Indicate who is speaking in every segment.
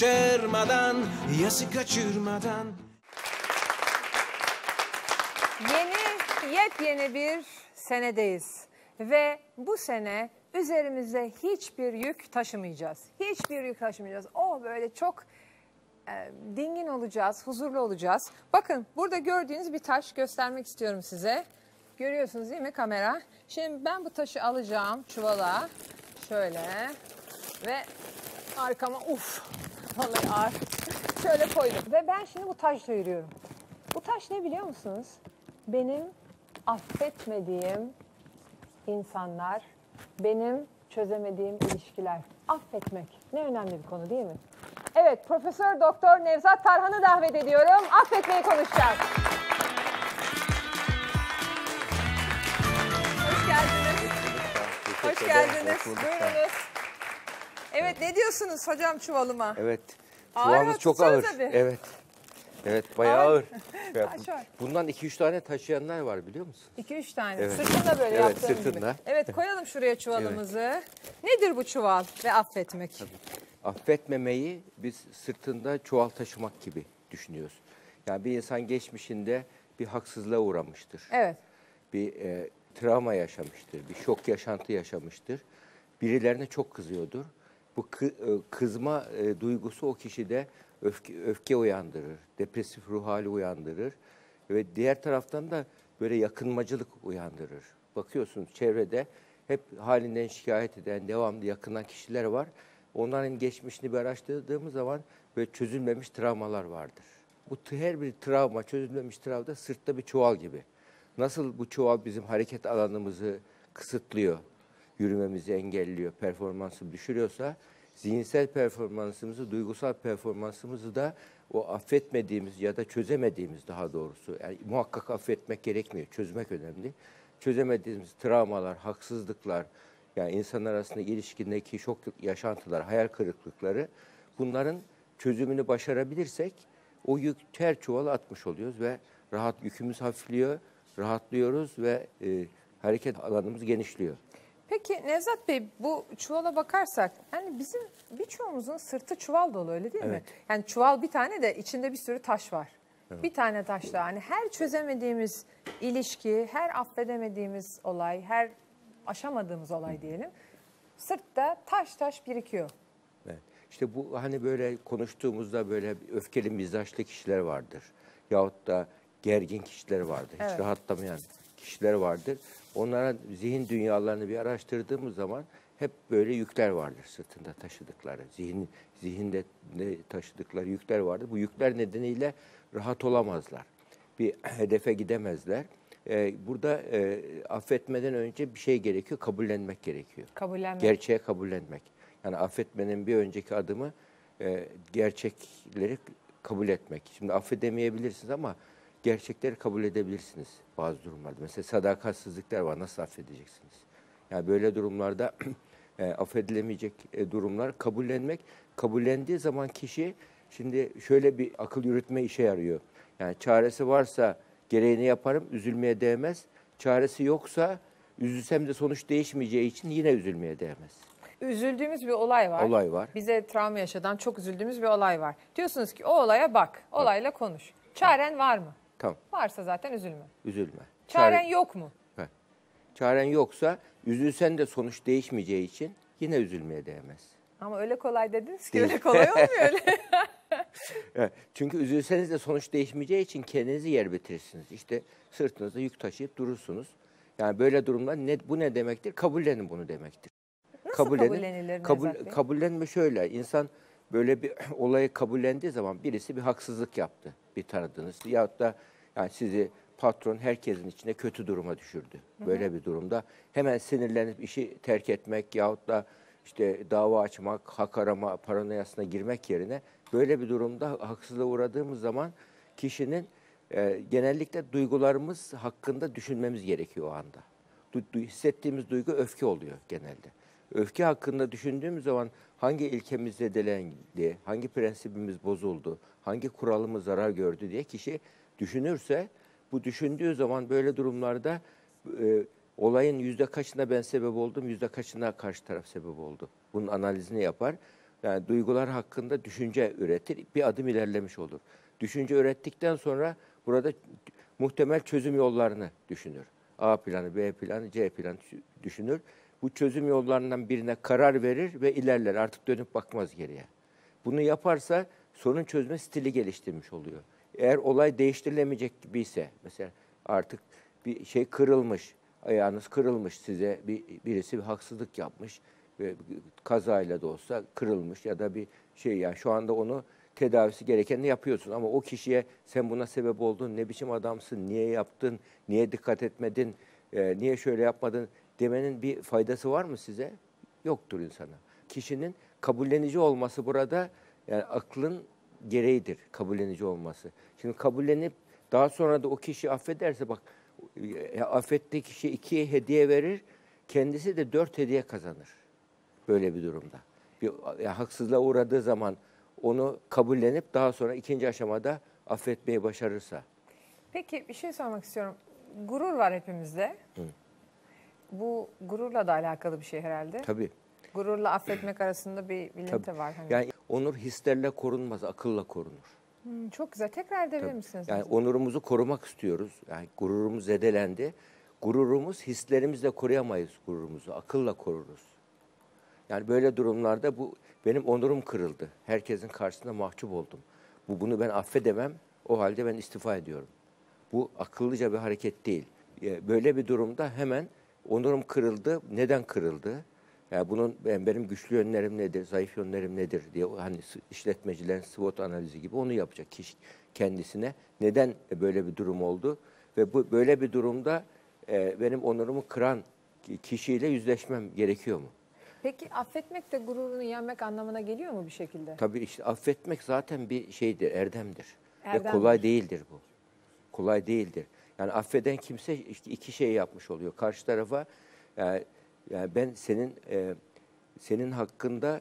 Speaker 1: kaçırmadan Yası kaçırmadan
Speaker 2: Yeni, yepyeni bir senedeyiz. Ve bu sene üzerimize hiçbir yük taşımayacağız. Hiçbir yük taşımayacağız. O böyle çok e, dingin olacağız, huzurlu olacağız. Bakın burada gördüğünüz bir taş göstermek istiyorum size. Görüyorsunuz değil mi kamera? Şimdi ben bu taşı alacağım çuvala. Şöyle ve arkama uf vallahi ağır. Şöyle koydum ve ben şimdi bu taşla yürüyorum. Bu taş ne biliyor musunuz? Benim affetmediğim insanlar, benim çözemediğim ilişkiler. Affetmek ne önemli bir konu değil mi? Evet, Profesör Doktor Nevzat Tarhan'ı davet ediyorum. Affetmeyi konuşacağız. Hoş geldiniz. Hoş geldiniz. Buyurunuz. Evet, ne diyorsunuz hocam çuvalıma?
Speaker 3: Evet. Çuvalımız
Speaker 2: mı?
Speaker 3: çok ağır.
Speaker 2: Bir.
Speaker 3: Evet. Evet bayağı
Speaker 2: Ağır.
Speaker 3: Ya,
Speaker 2: Taş var.
Speaker 3: Bundan 2-3 tane taşıyanlar var biliyor musun?
Speaker 2: 2-3 tane.
Speaker 3: Evet.
Speaker 2: Sırtında böyle
Speaker 3: Evet,
Speaker 2: yaptığımız gibi.
Speaker 3: sırtında.
Speaker 2: Evet, koyalım şuraya çuvalımızı. Nedir bu çuval ve affetmek?
Speaker 3: Affetmemeyi biz sırtında çuval taşımak gibi düşünüyoruz. Yani bir insan geçmişinde bir haksızlığa uğramıştır.
Speaker 2: Evet.
Speaker 3: Bir e, travma yaşamıştır, bir şok yaşantı yaşamıştır. Birilerine çok kızıyordur. Bu e, kızma e, duygusu o kişide öfke, öfke uyandırır, depresif ruh hali uyandırır ve diğer taraftan da böyle yakınmacılık uyandırır. Bakıyorsunuz çevrede hep halinden şikayet eden, devamlı yakınan kişiler var. Onların geçmişini bir araştırdığımız zaman böyle çözülmemiş travmalar vardır. Bu her bir travma, çözülmemiş travma sırtta bir çuval gibi. Nasıl bu çuval bizim hareket alanımızı kısıtlıyor, yürümemizi engelliyor, performansı düşürüyorsa zihinsel performansımızı, duygusal performansımızı da o affetmediğimiz ya da çözemediğimiz daha doğrusu yani muhakkak affetmek gerekmiyor, çözmek önemli. Çözemediğimiz travmalar, haksızlıklar, yani insanlar arasında ilişkindeki şok yaşantılar, hayal kırıklıkları bunların çözümünü başarabilirsek o yük her çuvala atmış oluyoruz ve rahat yükümüz hafifliyor, rahatlıyoruz ve e, hareket alanımız genişliyor.
Speaker 2: Peki Nevzat Bey bu çuvala bakarsak yani bizim birçoğumuzun sırtı çuval dolu öyle değil mi?
Speaker 3: Evet.
Speaker 2: Yani çuval bir tane de içinde bir sürü taş var. Bir tane taşla hani her çözemediğimiz ilişki, her affedemediğimiz olay, her aşamadığımız olay diyelim. Sırtta taş taş birikiyor.
Speaker 3: Evet. İşte bu hani böyle konuştuğumuzda böyle öfkeli mizaçlı kişiler vardır. Yahut da gergin kişiler vardır. Hiç
Speaker 2: Evet.
Speaker 3: rahatlamayan kişiler vardır. Onlara zihin dünyalarını bir araştırdığımız zaman hep böyle yükler vardır sırtında taşıdıkları. Zihin, zihinde taşıdıkları yükler vardır. Bu yükler nedeniyle rahat olamazlar. Bir hedefe gidemezler. Ee, burada e, affetmeden önce bir şey gerekiyor, kabullenmek gerekiyor.
Speaker 2: Kabullenmek.
Speaker 3: Gerçeğe kabullenmek. Yani affetmenin bir önceki adımı e, gerçekleri kabul etmek. Şimdi affedemeyebilirsiniz ama gerçekleri kabul edebilirsiniz bazı durumlarda. Mesela sadakatsizlikler var. Nasıl affedeceksiniz? Yani böyle durumlarda e, affedilemeyecek e, durumlar kabullenmek. Kabullendiği zaman kişi şimdi şöyle bir akıl yürütme işe yarıyor. Yani çaresi varsa gereğini yaparım, üzülmeye değmez. Çaresi yoksa üzülsem de sonuç değişmeyeceği için yine üzülmeye değmez.
Speaker 2: Üzüldüğümüz bir olay var.
Speaker 3: Olay var.
Speaker 2: Bize travma yaşadan çok üzüldüğümüz bir olay var. Diyorsunuz ki o olaya bak, olayla konuş. Çaren var mı?
Speaker 3: Tamam,
Speaker 2: Varsa zaten üzülme.
Speaker 3: üzülme.
Speaker 2: Çaren
Speaker 3: Çare-
Speaker 2: yok mu?
Speaker 3: Heh. Çaren yoksa üzülsen de sonuç değişmeyeceği için yine üzülmeye değmez.
Speaker 2: Ama öyle kolay dediniz ki
Speaker 3: Değil.
Speaker 2: öyle kolay olmuyor öyle.
Speaker 3: Evet, Çünkü üzülseniz de sonuç değişmeyeceği için kendinizi yer bitirirsiniz. İşte sırtınızda yük taşıyıp durursunuz. Yani böyle durumlar ne, bu ne demektir? Kabullenin bunu demektir.
Speaker 2: Nasıl
Speaker 3: Kabullenin-
Speaker 2: kabullenilir
Speaker 3: kabul, kabullenme şöyle. İnsan böyle bir olayı kabullendiği zaman birisi bir haksızlık yaptı. Bir tanıdığınız yahut da yani sizi patron herkesin içine kötü duruma düşürdü. Böyle bir durumda hemen sinirlenip işi terk etmek yahut da işte dava açmak, hak arama paranoyasına girmek yerine böyle bir durumda haksızlığa uğradığımız zaman kişinin e, genellikle duygularımız hakkında düşünmemiz gerekiyor o anda. Du- du- hissettiğimiz duygu öfke oluyor genelde. Öfke hakkında düşündüğümüz zaman hangi ilkemiz zedelendi, hangi prensibimiz bozuldu, hangi kuralımız zarar gördü diye kişi düşünürse bu düşündüğü zaman böyle durumlarda e, olayın yüzde kaçına ben sebep oldum, yüzde kaçına karşı taraf sebep oldu. Bunun analizini yapar. Yani duygular hakkında düşünce üretir, bir adım ilerlemiş olur. Düşünce ürettikten sonra burada muhtemel çözüm yollarını düşünür. A planı, B planı, C planı düşünür. Bu çözüm yollarından birine karar verir ve ilerler. Artık dönüp bakmaz geriye. Bunu yaparsa sorun çözme stili geliştirmiş oluyor. Eğer olay değiştirilemeyecek gibi ise mesela artık bir şey kırılmış, ayağınız kırılmış size bir, birisi bir haksızlık yapmış ve kazayla da olsa kırılmış ya da bir şey yani şu anda onu tedavisi gerekenini yapıyorsun ama o kişiye sen buna sebep oldun, ne biçim adamsın, niye yaptın, niye dikkat etmedin, e, niye şöyle yapmadın demenin bir faydası var mı size? Yoktur insana. Kişinin kabullenici olması burada yani aklın gereğidir kabullenici olması. Şimdi kabullenip daha sonra da o kişi affederse bak e, affettiği kişi iki hediye verir, kendisi de dört hediye kazanır. Böyle bir durumda. Bir ya, haksızlığa uğradığı zaman onu kabullenip daha sonra ikinci aşamada affetmeyi başarırsa.
Speaker 2: Peki bir şey sormak istiyorum. Gurur var hepimizde. Bu gururla da alakalı bir şey herhalde.
Speaker 3: Tabii.
Speaker 2: Gururla affetmek arasında bir bilinti
Speaker 3: tabii.
Speaker 2: var. Hani.
Speaker 3: Yani onur hislerle korunmaz, akılla korunur.
Speaker 2: Hmm, çok güzel. Tekrar edebilir
Speaker 3: Tabii.
Speaker 2: misiniz?
Speaker 3: Yani onurumuzu korumak istiyoruz. Yani gururumuz zedelendi. Gururumuz hislerimizle koruyamayız gururumuzu. Akılla koruruz. Yani böyle durumlarda bu benim onurum kırıldı. Herkesin karşısında mahcup oldum. Bu bunu ben affedemem. O halde ben istifa ediyorum. Bu akıllıca bir hareket değil. E, Böyle bir durumda hemen onurum kırıldı. Neden kırıldı? Yani bunun ben, benim güçlü yönlerim nedir, zayıf yönlerim nedir diye hani işletmecilerin SWOT analizi gibi onu yapacak kişi kendisine. Neden böyle bir durum oldu? Ve bu böyle bir durumda e, benim onurumu kıran ki- kişiyle yüzleşmem gerekiyor mu?
Speaker 2: Peki affetmek de gururunu yenmek anlamına geliyor mu bir şekilde?
Speaker 3: Tabii işte affetmek zaten bir şeydir, erdemdir. Ve
Speaker 2: Erdemdir.
Speaker 3: kolay değildir bu. Kolay değildir. Yani affeden kimse işte iki şey yapmış oluyor. Karşı tarafa yani, yani ben senin e, senin hakkında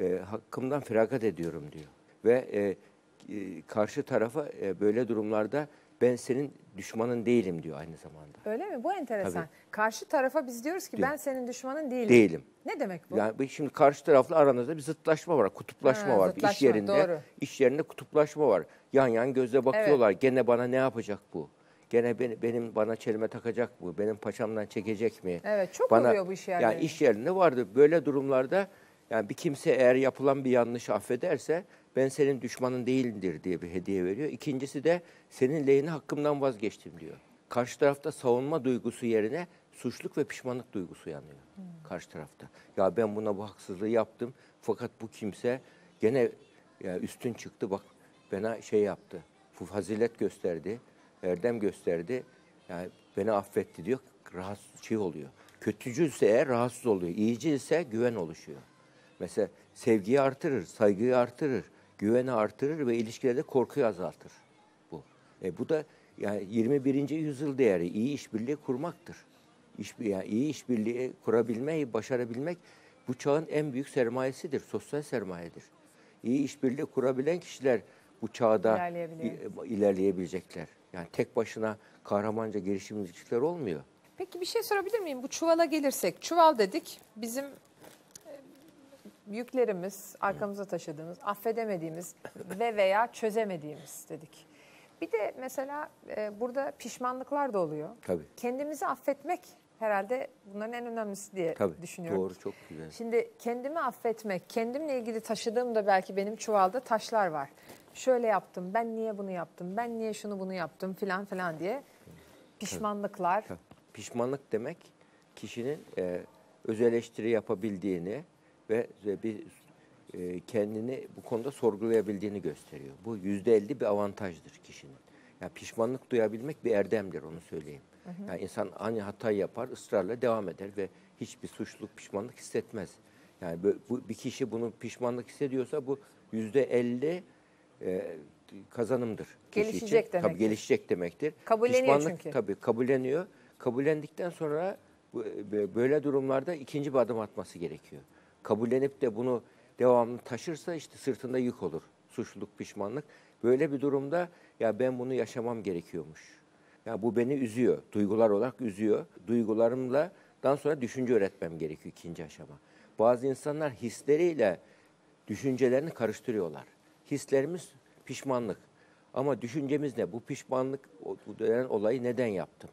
Speaker 3: e, hakkımdan feragat ediyorum diyor. Ve e, e, karşı tarafa e, böyle durumlarda ben senin düşmanın değilim diyor aynı zamanda.
Speaker 2: Öyle mi? Bu enteresan.
Speaker 3: Tabii.
Speaker 2: Karşı tarafa biz diyoruz ki
Speaker 3: Diyor.
Speaker 2: ben senin düşmanın değilim.
Speaker 3: Değilim.
Speaker 2: Ne demek bu?
Speaker 3: Yani şimdi karşı tarafla aranızda bir zıtlaşma var, kutuplaşma
Speaker 2: Ha,
Speaker 3: var. Bir iş
Speaker 2: zıtlaşma,
Speaker 3: yerinde,
Speaker 2: doğru.
Speaker 3: iş yerinde kutuplaşma var. Yan yan gözle bakıyorlar. Gene bana ne yapacak bu? Gene beni, benim bana çelme takacak bu. Benim paçamdan çekecek mi?
Speaker 2: Evet, çok
Speaker 3: bana,
Speaker 2: oluyor bu iş
Speaker 3: Yani
Speaker 2: yerlerinde.
Speaker 3: iş yerinde vardı. Böyle durumlarda yani bir kimse eğer yapılan bir yanlışı affederse ben senin düşmanın değilimdir diye bir hediye veriyor. İkincisi de senin lehine hakkımdan vazgeçtim diyor. Karşı tarafta savunma duygusu yerine suçluk ve pişmanlık duygusu yanıyor karşı tarafta. Ya ben buna bu haksızlığı yaptım fakat bu kimse gene ya üstün çıktı bak bana şey yaptı. Fazilet gösterdi, erdem gösterdi. Yani beni affetti diyor. Rahatsız şey oluyor. Kötücülse eğer rahatsız oluyor. İyici ise güven oluşuyor. Mesela sevgiyi artırır, saygıyı artırır, güveni artırır ve ilişkilerde korkuyu azaltır bu. E bu da yani 21. yüzyıl değeri iyi işbirliği kurmaktır. İş, yani iyi işbirliği kurabilmeyi başarabilmek bu çağın en büyük sermayesidir, sosyal sermayedir. İyi işbirliği kurabilen kişiler bu çağda ilerleyebilecekler. Yani tek başına kahramanca girişimcilikler olmuyor.
Speaker 2: Peki bir şey sorabilir miyim? Bu çuvala gelirsek, çuval dedik bizim e, yüklerimiz, arkamıza taşıdığımız, affedemediğimiz ve veya çözemediğimiz dedik. Bir de mesela e, burada pişmanlıklar da oluyor.
Speaker 3: Tabii.
Speaker 2: Kendimizi affetmek herhalde bunların en önemlisi diye
Speaker 3: Tabii.
Speaker 2: düşünüyorum.
Speaker 3: Doğru, çok güzel.
Speaker 2: Şimdi kendimi affetmek, kendimle ilgili taşıdığım da belki benim çuvalda taşlar var. Şöyle yaptım, ben niye bunu yaptım, ben niye şunu bunu yaptım filan filan diye pişmanlıklar.
Speaker 3: Pişmanlık demek kişinin e, öz eleştiri yapabildiğini ve, bir e, kendini bu konuda sorgulayabildiğini gösteriyor. Bu yüzde elli bir avantajdır kişinin. Yani pişmanlık duyabilmek bir erdemdir onu söyleyeyim. Yani insan aynı hatayı yapar, ısrarla devam eder ve hiçbir suçluluk, pişmanlık hissetmez. Yani bu, bir kişi bunu pişmanlık hissediyorsa bu yüzde elli e, kazanımdır. için.
Speaker 2: Gelişecek
Speaker 3: Tabii
Speaker 2: demektir.
Speaker 3: gelişecek demektir.
Speaker 2: Kabulleniyor
Speaker 3: Pişmanlık,
Speaker 2: çünkü.
Speaker 3: Tabii kabulleniyor. Kabullendikten sonra e, böyle durumlarda ikinci bir adım atması gerekiyor. Kabullenip de bunu devamlı taşırsa işte sırtında yük olur. Suçluluk, pişmanlık. Böyle bir durumda ya ben bunu yaşamam gerekiyormuş. Ya bu beni üzüyor. Duygular olarak üzüyor. Duygularımla daha sonra düşünce öğretmem gerekiyor ikinci aşama. Bazı insanlar hisleriyle düşüncelerini karıştırıyorlar. Hislerimiz pişmanlık. Ama düşüncemiz ne? Bu pişmanlık bu denen olayı neden yaptım?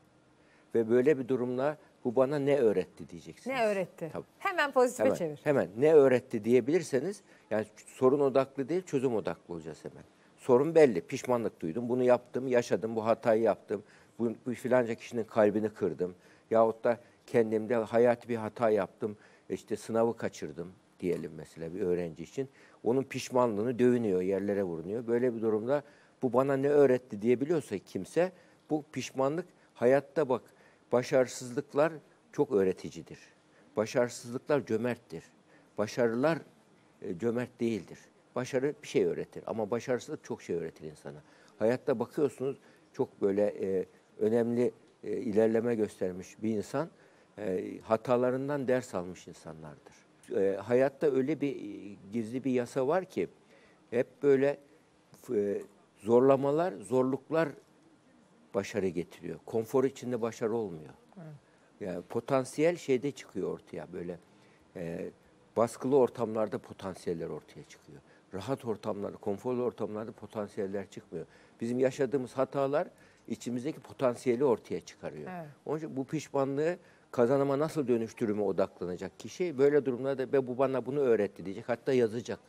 Speaker 3: Ve böyle bir durumda bu bana ne öğretti diyeceksiniz.
Speaker 2: Ne öğretti?
Speaker 3: Tabii.
Speaker 2: Hemen pozitife
Speaker 3: Hemen,
Speaker 2: çevir.
Speaker 3: hemen ne öğretti diyebilirseniz yani sorun odaklı değil çözüm odaklı olacağız hemen. Sorun belli. Pişmanlık duydum. Bunu yaptım, yaşadım. Bu hatayı yaptım. Bu, bu filanca kişinin kalbini kırdım. Yahut da kendimde hayati bir hata yaptım. İşte sınavı kaçırdım diyelim mesela bir öğrenci için. Onun pişmanlığını dövünüyor, yerlere vurunuyor. Böyle bir durumda bu bana ne öğretti diyebiliyorsa kimse bu pişmanlık hayatta bak başarısızlıklar çok öğreticidir. Başarısızlıklar cömerttir. Başarılar e, cömert değildir. Başarı bir şey öğretir ama başarısızlık çok şey öğretir insana. Hayatta bakıyorsunuz çok böyle e, önemli e, ilerleme göstermiş bir insan e, hatalarından ders almış insanlardır. E, hayatta öyle bir e, gizli bir yasa var ki hep böyle e, zorlamalar, zorluklar başarı getiriyor. Konfor içinde başarı olmuyor. Yani potansiyel şeyde çıkıyor ortaya böyle. e, baskılı ortamlarda potansiyeller ortaya çıkıyor. Rahat ortamlarda, konforlu ortamlarda potansiyeller çıkmıyor. Bizim yaşadığımız hatalar içimizdeki potansiyeli ortaya çıkarıyor.
Speaker 2: Evet.
Speaker 3: Onun için bu pişmanlığı kazanıma nasıl dönüştürüme odaklanacak kişi böyle durumlarda ve bu bana bunu öğretti diyecek. Hatta yazacak.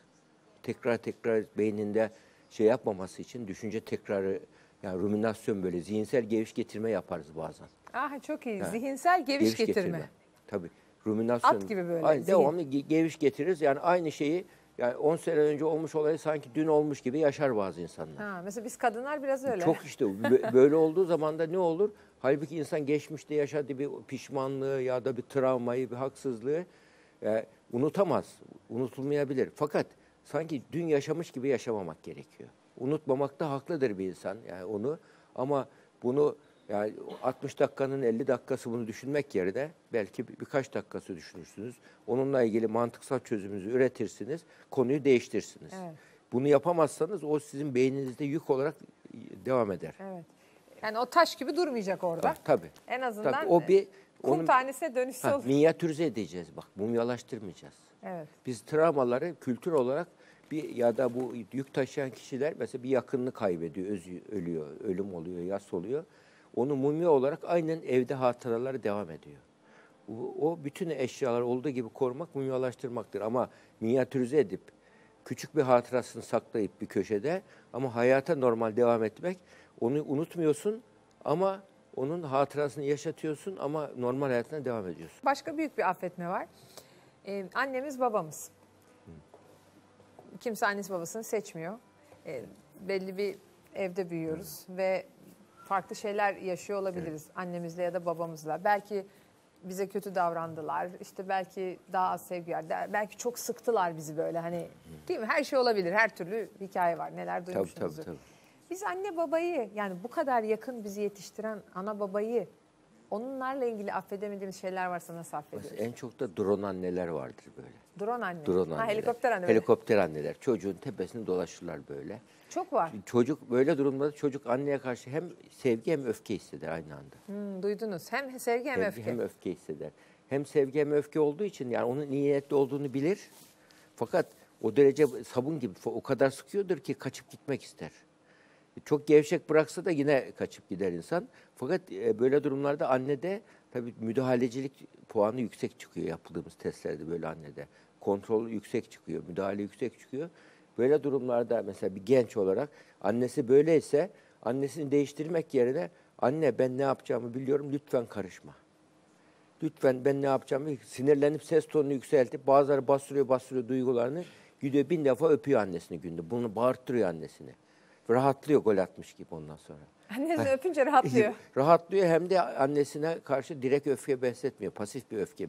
Speaker 3: Tekrar tekrar beyninde şey yapmaması için düşünce tekrarı yani ruminasyon böyle zihinsel geviş getirme yaparız bazen.
Speaker 2: Ah çok iyi.
Speaker 3: Yani
Speaker 2: Zihinsel geviş, getirme.
Speaker 3: Tabii. Ruminasyon.
Speaker 2: At gibi böyle,
Speaker 3: Aynı,
Speaker 2: zihin.
Speaker 3: devamlı ge- geviş getiririz. Yani aynı şeyi yani 10 sene önce olmuş olayı sanki dün olmuş gibi yaşar bazı insanlar.
Speaker 2: Ha, mesela biz kadınlar biraz öyle.
Speaker 3: Çok işte bö- böyle olduğu zaman da ne olur? Halbuki insan geçmişte yaşadığı bir pişmanlığı ya da bir travmayı, bir haksızlığı e, unutamaz, unutulmayabilir. Fakat sanki dün yaşamış gibi yaşamamak gerekiyor. Unutmamakta haklıdır bir insan yani onu ama bunu yani 60 dakikanın 50 dakikası bunu düşünmek yerine belki bir- birkaç dakikası düşünürsünüz. Onunla ilgili mantıksal çözümünüzü üretirsiniz, konuyu değiştirsiniz.
Speaker 2: Evet.
Speaker 3: Bunu yapamazsanız o sizin beyninizde yük olarak devam eder.
Speaker 2: Evet. Yani o taş gibi durmayacak orada.
Speaker 3: Ha, tabii.
Speaker 2: En azından
Speaker 3: Tabii, o bir
Speaker 2: kum
Speaker 3: onun
Speaker 2: tanesine dönüşse
Speaker 3: ha,
Speaker 2: olur.
Speaker 3: minyatürize edeceğiz bak. Mumyalaştırmayacağız.
Speaker 2: Evet.
Speaker 3: Biz travmaları kültür olarak bir ya da bu yük taşıyan kişiler mesela bir yakınını kaybediyor, özü, ölüyor, ölüm oluyor, yas oluyor. Onu mumya olarak aynen evde hatıraları devam ediyor. O, o bütün eşyalar olduğu gibi korumak mumyalaştırmaktır. Ama minyatürize edip küçük bir hatırasını saklayıp bir köşede ama hayata normal devam etmek onu unutmuyorsun ama onun hatırasını yaşatıyorsun ama normal hayatına devam ediyorsun.
Speaker 2: Başka büyük bir affetme var. Ee, annemiz babamız. Kimse annesi babasını seçmiyor. Ee, belli bir evde büyüyoruz ve farklı şeyler yaşıyor olabiliriz annemizle ya da babamızla. Belki bize kötü davrandılar. işte belki daha az sevgi verdiler. Belki çok sıktılar bizi böyle hani. Değil mi? Her şey olabilir. Her türlü hikaye var. Neler
Speaker 3: Tabii
Speaker 2: duymuşsunuzdur.
Speaker 3: tabii tabii.
Speaker 2: Biz anne babayı yani bu kadar yakın bizi yetiştiren ana babayı onlarla ilgili affedemediğimiz şeyler varsa nasıl affediyoruz?
Speaker 3: En çok da drone anneler vardır böyle.
Speaker 2: Drone anne.
Speaker 3: Drone
Speaker 2: Ha,
Speaker 3: anneler.
Speaker 2: helikopter anne.
Speaker 3: Helikopter anneler. Çocuğun tepesinde dolaşırlar böyle.
Speaker 2: Çok var.
Speaker 3: Çocuk böyle durumda çocuk anneye karşı hem sevgi hem öfke hisseder aynı anda.
Speaker 2: Hmm, duydunuz. Hem sevgi hem
Speaker 3: Sevgi
Speaker 2: öfke.
Speaker 3: Hem öfke hisseder. Hem sevgi hem öfke olduğu için yani onun niyetli olduğunu bilir. Fakat o derece sabun gibi o kadar sıkıyordur ki kaçıp gitmek ister. Çok gevşek bıraksa da yine kaçıp gider insan. Fakat e, böyle durumlarda annede tabii müdahalecilik puanı yüksek çıkıyor yapıldığımız testlerde böyle annede. Kontrol yüksek çıkıyor, müdahale yüksek çıkıyor. Böyle durumlarda mesela bir genç olarak annesi böyleyse annesini değiştirmek yerine anne ben ne yapacağımı biliyorum lütfen karışma. Lütfen ben ne yapacağımı sinirlenip ses tonunu yükseltip bazıları bastırıyor bastırıyor duygularını gidiyor bin defa öpüyor annesini günde. Bunu bağırttırıyor annesini. Rahatlıyor gol atmış gibi ondan sonra.
Speaker 2: Annesi öpünce rahatlıyor.
Speaker 3: Rahatlıyor hem de annesine karşı direkt öfke besletmiyor. Pasif bir öfke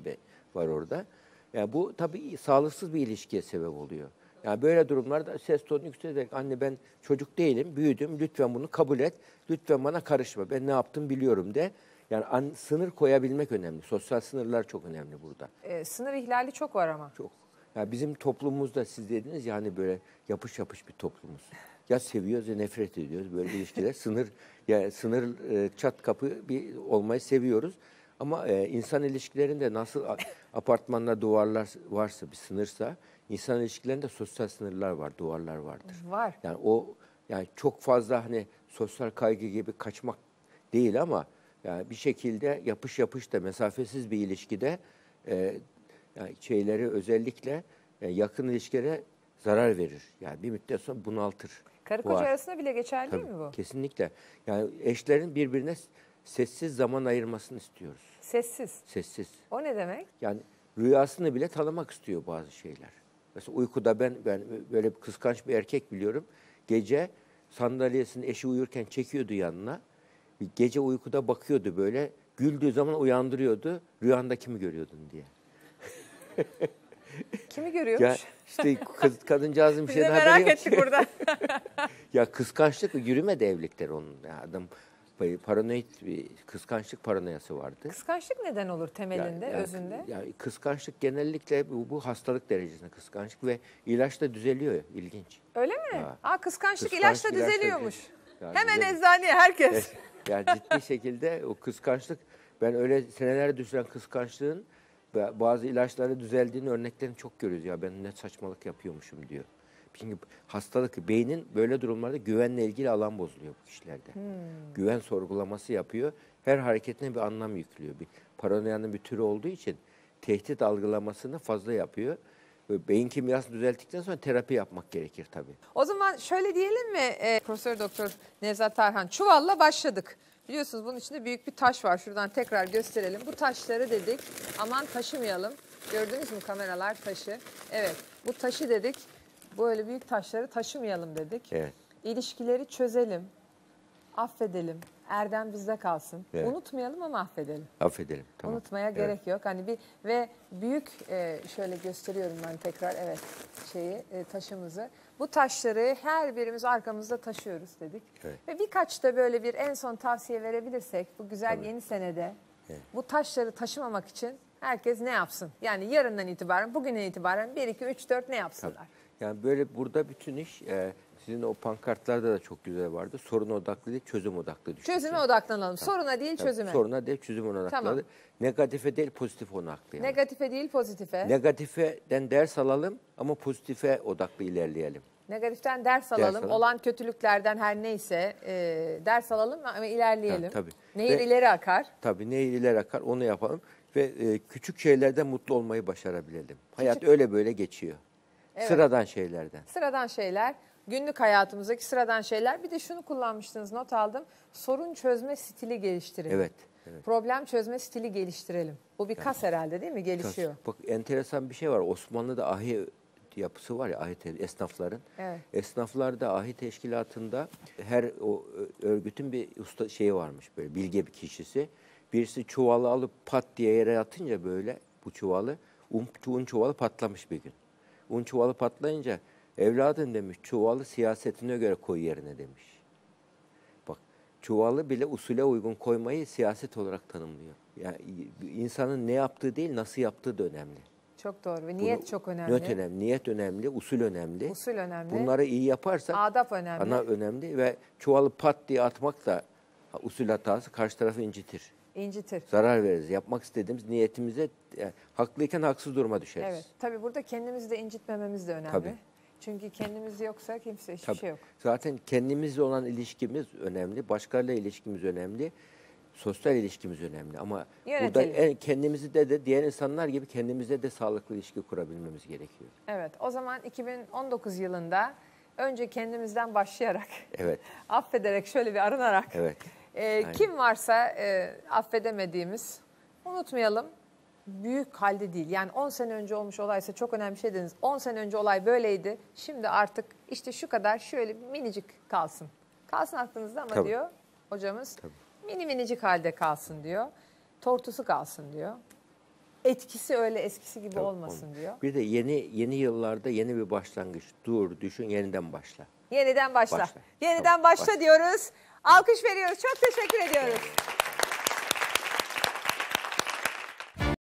Speaker 3: var orada. Yani bu tabii sağlıksız bir ilişkiye sebep oluyor. Yani böyle durumlarda ses tonu yükselerek anne ben çocuk değilim, büyüdüm. Lütfen bunu kabul et. Lütfen bana karışma. Ben ne yaptım biliyorum de. Yani an- sınır koyabilmek önemli. Sosyal sınırlar çok önemli burada.
Speaker 2: Ee, sınır ihlali çok var ama.
Speaker 3: Çok. Ya bizim toplumumuzda siz dediniz ya hani böyle yapış yapış bir toplumuz. Ya seviyoruz ya nefret ediyoruz böyle ilişkiler. sınır ya sınır e, çat kapı bir olmayı seviyoruz. Ama e, insan ilişkilerinde nasıl apartmanda duvarlar varsa bir sınırsa insan ilişkilerinde sosyal sınırlar var, duvarlar vardır.
Speaker 2: Var.
Speaker 3: Yani o yani çok fazla hani sosyal kaygı gibi kaçmak değil ama yani bir şekilde yapış yapış da mesafesiz bir ilişkide e, yani şeyleri özellikle e, yakın ilişkilere zarar verir. Yani bir müddet sonra bunaltır.
Speaker 2: Karı koca arasında bile geçerli
Speaker 3: Tabii,
Speaker 2: mi bu?
Speaker 3: Kesinlikle. Yani eşlerin birbirine sessiz zaman ayırmasını istiyoruz.
Speaker 2: Sessiz.
Speaker 3: Sessiz.
Speaker 2: O ne demek?
Speaker 3: Yani rüyasını bile tanımak istiyor bazı şeyler. Mesela uykuda ben ben böyle kıskanç bir erkek biliyorum. Gece sandalyesini eşi uyurken çekiyordu yanına. Gece uykuda bakıyordu böyle. Güldüğü zaman uyandırıyordu. Rüyanda kimi görüyordun diye.
Speaker 2: Kimi görüyormuş?
Speaker 3: Ya işte kız, kadıncağızın bir şeyden
Speaker 2: merak
Speaker 3: haberi yok.
Speaker 2: ettik burada.
Speaker 3: Ya kıskançlık yürümedi evlilikler onun. Ya adam paranoid bir kıskançlık paranoyası vardı.
Speaker 2: Kıskançlık neden olur temelinde,
Speaker 3: Ya- ya-
Speaker 2: özünde?
Speaker 3: Ya kıskançlık genellikle bu, bu hastalık derecesinde kıskançlık ve ilaçla düzeliyor. İlginç.
Speaker 2: Öyle mi?
Speaker 3: Ya.
Speaker 2: Aa kıskançlık,
Speaker 3: Kıskançlık
Speaker 2: ilaçla
Speaker 3: ilaçla
Speaker 2: düzeliyormuş. Hemen
Speaker 3: düzeliyor.
Speaker 2: eczaneye herkes.
Speaker 3: Evet. Yani ciddi şekilde o kıskançlık ben öyle senelerde düşen kıskançlığın ve bazı ilaçları düzeldiğini örneklerini çok görüyoruz. Ya ben ne saçmalık yapıyormuşum diyor. Çünkü hastalık beynin böyle durumlarda güvenle ilgili alan bozuluyor bu kişilerde.
Speaker 2: Hmm.
Speaker 3: Güven sorgulaması yapıyor. Her hareketine bir anlam yüklüyor. Bir paranoyanın bir türü olduğu için tehdit algılamasını fazla yapıyor. Ve beyin kimyasını düzelttikten sonra terapi yapmak gerekir tabii.
Speaker 2: O zaman şöyle diyelim mi e, Profesör Doktor Nevzat Tarhan? Çuvalla başladık. Biliyorsunuz bunun içinde büyük bir taş var. Şuradan tekrar gösterelim. Bu taşları dedik aman taşımayalım. Gördünüz mü kameralar taşı? Evet bu taşı dedik. Böyle büyük taşları taşımayalım dedik.
Speaker 3: Evet.
Speaker 2: İlişkileri çözelim. Affedelim. Erdem bizde kalsın.
Speaker 3: Evet.
Speaker 2: Unutmayalım ama affedelim.
Speaker 3: Affederim. Tamam.
Speaker 2: Unutmaya
Speaker 3: Evet.
Speaker 2: gerek yok. Hani bir ve büyük e, şöyle gösteriyorum ben tekrar evet şeyi e, taşımızı. Bu taşları her birimiz arkamızda taşıyoruz dedik.
Speaker 3: Evet.
Speaker 2: Ve birkaç da böyle bir en son tavsiye verebilirsek bu güzel
Speaker 3: Tabii.
Speaker 2: yeni senede
Speaker 3: Evet.
Speaker 2: bu taşları taşımamak için herkes ne yapsın? Yani yarından itibaren, bugünden itibaren 1 2 3 4 ne yapsınlar?
Speaker 3: Yani böyle burada bütün iş e, sizin o pankartlarda da çok güzel vardı. Sorun odaklı değil, çözüm odaklı düşünün.
Speaker 2: Çözüme odaklanalım. Soruna değil çözüme.
Speaker 3: Soruna değil, çözüm odaklı.
Speaker 2: Tamam.
Speaker 3: Negatife değil, pozitif odaklı. Yani.
Speaker 2: Negatife değil pozitife.
Speaker 3: Negatifeden ders alalım ama pozitife odaklı ilerleyelim.
Speaker 2: Negatiften ders alalım.
Speaker 3: alalım.
Speaker 2: Olan kötülüklerden her neyse e, ders alalım ama ilerleyelim.
Speaker 3: Ha, tabii.
Speaker 2: Nehir
Speaker 3: Ve-
Speaker 2: ileri akar.
Speaker 3: Tabii ne ileri akar onu yapalım ve e, küçük şeylerden mutlu olmayı başarabilelim. Hayat öyle böyle geçiyor.
Speaker 2: Evet.
Speaker 3: Sıradan şeylerden.
Speaker 2: Sıradan şeyler, günlük hayatımızdaki sıradan şeyler. Bir de şunu kullanmıştınız not aldım. Sorun çözme stili geliştirelim.
Speaker 3: Evet. evet.
Speaker 2: Problem çözme stili geliştirelim. Bu bir kas herhalde değil mi? Gelişiyor.
Speaker 3: Bak enteresan bir şey var. Osmanlı'da ahi yapısı var ya ahi te- esnafların.
Speaker 2: Evet.
Speaker 3: Esnaflarda ahi teşkilatında her o örgütün bir usta şeyi varmış böyle bilge bir kişisi. Birisi çuvalı alıp pat diye yere atınca böyle bu çuvalı un, un çuvalı patlamış bir gün. Un çuvalı patlayınca evladım demiş çuvalı siyasetine göre koy yerine demiş. Bak çuvalı bile usule uygun koymayı siyaset olarak tanımlıyor. Yani insanın ne yaptığı değil nasıl yaptığı da önemli.
Speaker 2: Çok doğru ve niyet
Speaker 3: Bunu-
Speaker 2: çok önemli.
Speaker 3: Niyet önemli, niyet önemli, usul önemli.
Speaker 2: Usul önemli.
Speaker 3: Bunları iyi yaparsak
Speaker 2: Adap önemli.
Speaker 3: ana önemli ve çuvalı pat diye atmak da usul hatası karşı tarafı incitir.
Speaker 2: İncitir.
Speaker 3: Zarar veririz. Yapmak istediğimiz niyetimize yani, haklıyken haksız duruma düşeriz.
Speaker 2: Evet. Tabii burada kendimizi de incitmememiz de önemli.
Speaker 3: Tabii.
Speaker 2: Çünkü kendimiz yoksa kimse hiçbir
Speaker 3: Tabii.
Speaker 2: şey yok.
Speaker 3: Zaten kendimizle olan ilişkimiz önemli, başkalarıyla ilişkimiz önemli, sosyal ilişkimiz önemli. Ama burada
Speaker 2: Yönetelim.
Speaker 3: en, kendimizi de, de diğer insanlar gibi kendimizle de sağlıklı ilişki kurabilmemiz gerekiyor.
Speaker 2: Evet. O zaman 2019 yılında önce kendimizden başlayarak,
Speaker 3: Evet,
Speaker 2: affederek, şöyle bir arınarak
Speaker 3: evet.
Speaker 2: Ee, kim varsa e, affedemediğimiz unutmayalım büyük halde değil. Yani 10 sene önce olmuş olaysa çok önemli bir şey dediniz. 10 sene önce olay böyleydi. Şimdi artık işte şu kadar şöyle minicik kalsın. Kalsın aklınızda ama
Speaker 3: Tabii.
Speaker 2: diyor hocamız mini minicik halde kalsın diyor. Tortusu kalsın diyor. Etkisi öyle eskisi gibi
Speaker 3: Tabii,
Speaker 2: olmasın
Speaker 3: olmaz.
Speaker 2: diyor.
Speaker 3: Bir de yeni yeni yıllarda yeni bir başlangıç. Dur, düşün, yeniden başla.
Speaker 2: Yeniden başla.
Speaker 3: Başla.
Speaker 2: Yeniden
Speaker 3: Tamam,
Speaker 2: başla
Speaker 3: başla.
Speaker 2: diyoruz. Alkış veriyoruz. Çok teşekkür ediyoruz.